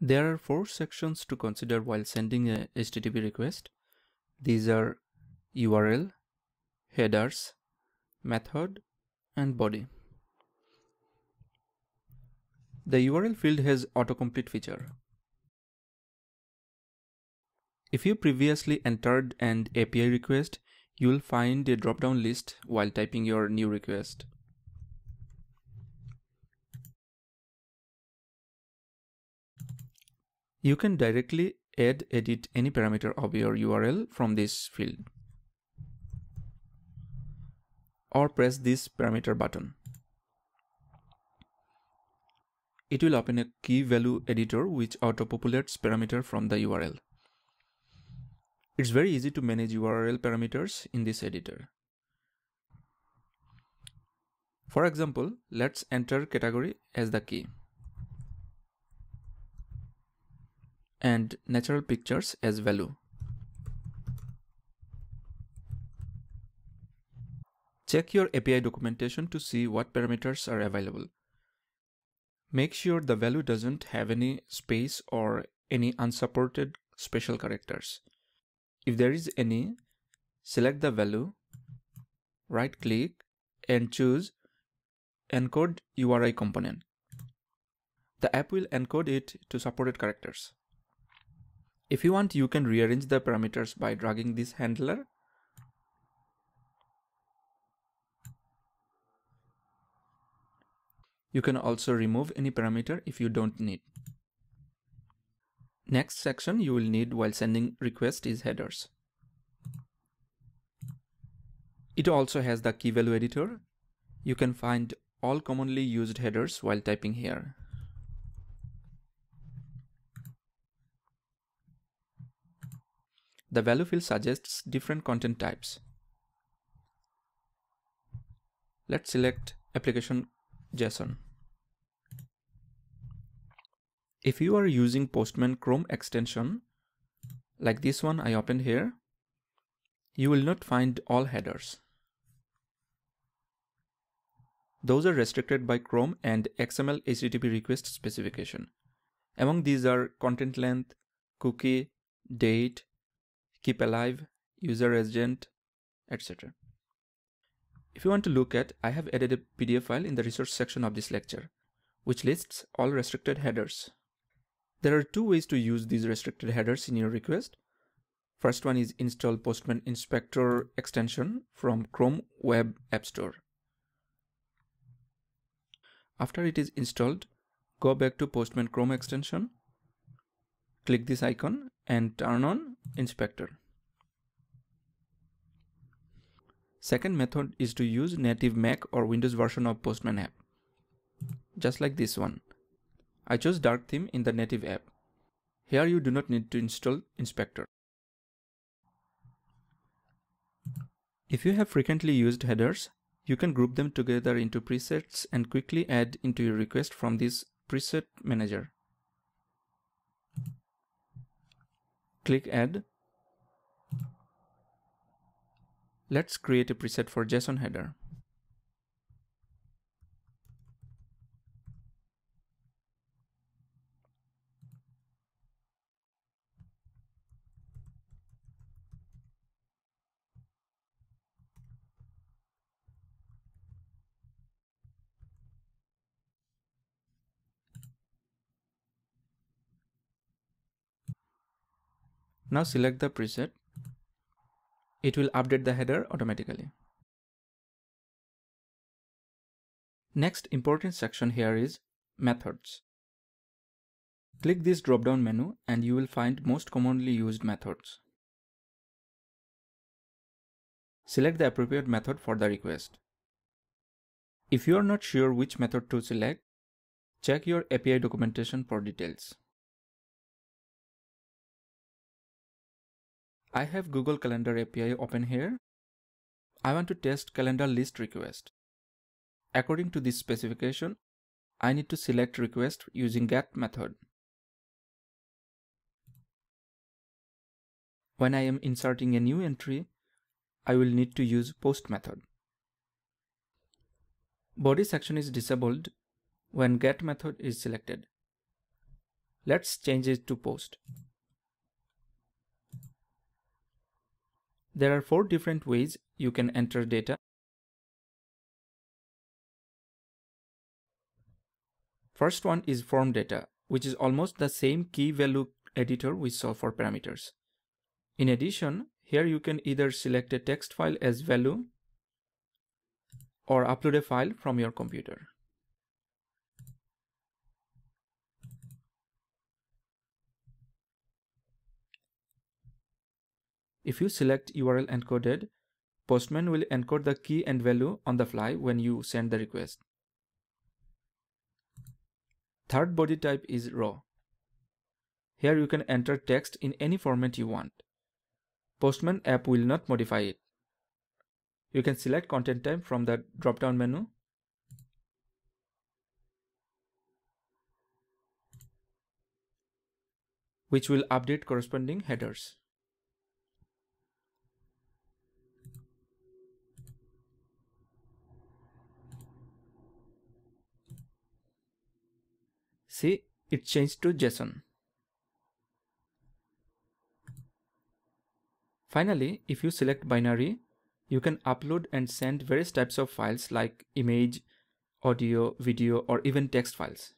There are four sections to consider while sending a HTTP request. These are URL, headers, method, and body. The URL field has autocomplete feature. If you previously entered an API request, you will find a drop-down list while typing your new request. You can directly add edit any parameter of your URL from this field or press this parameter button. It will open a key value editor which auto-populates parameter from the URL. It's very easy to manage URL parameters in this editor. For example, let's enter category as the key. And natural pictures as value. Check your API documentation to see what parameters are available. Make sure the value doesn't have any space or any unsupported special characters. If there is any, select the value, right click and choose encode URI component. The app will encode it to supported characters. If you want, you can rearrange the parameters by dragging this handler. You can also remove any parameter if you don't need. Next section you will need while sending request is headers. It also has the key value editor. You can find all commonly used headers while typing here. The value field suggests different content types. Let's select application JSON. If you are using Postman Chrome extension, like this one I opened here, you will not find all headers. Those are restricted by Chrome and XML HTTP request specification. Among these are content length, cookie, date, keep alive, user agent, etc. If you want to look at, I have added a PDF file in the resource section of this lecture, which lists all restricted headers. There are two ways to use these restricted headers in your request. First one is install Postman Inspector extension from Chrome Web App Store. After it is installed, go back to Postman Chrome extension, click this icon and turn on inspector. Second method is to use native Mac or Windows version of Postman app. Just like this one. I chose dark theme in the native app. Here you do not need to install inspector. If you have frequently used headers, you can group them together into presets and quickly add into your request from this preset manager. Click add. Let's create a preset for JSON header. Now select the preset. It will update the header automatically. Next important section here is methods. Click this drop-down menu and you will find most commonly used methods. Select the appropriate method for the request. If you are not sure which method to select, check your API documentation for details. I have Google Calendar API open here. I want to test calendar list request. According to this specification, I need to select request using get method. When I am inserting a new entry, I will need to use post method. Body section is disabled when get method is selected. Let's change it to post. There are four different ways you can enter data. First one is form data, which is almost the same key value editor we saw for parameters. In addition, here you can either select a text file as value or upload a file from your computer. If you select URL encoded, Postman will encode the key and value on the fly when you send the request. Third body type is raw. Here you can enter text in any format you want. Postman app will not modify it. You can select content type from the drop-down menu. which will update corresponding headers. See, it changed to JSON. Finally, if you select binary, you can upload and send various types of files like image, audio, video, or even text files.